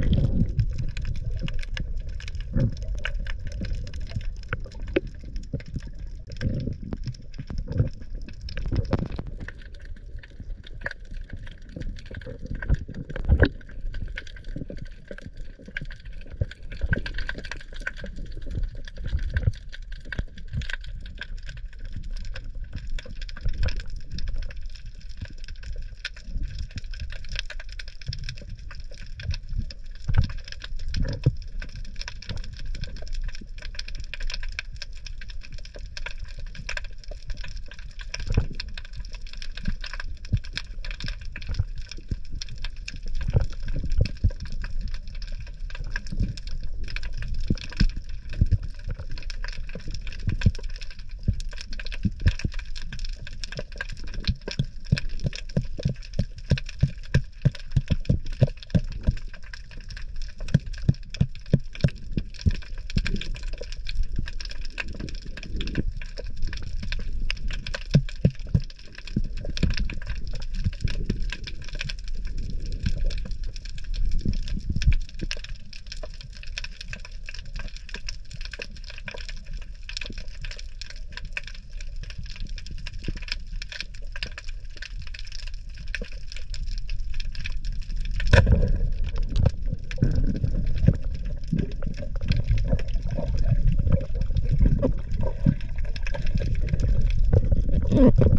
you Mm-hmm.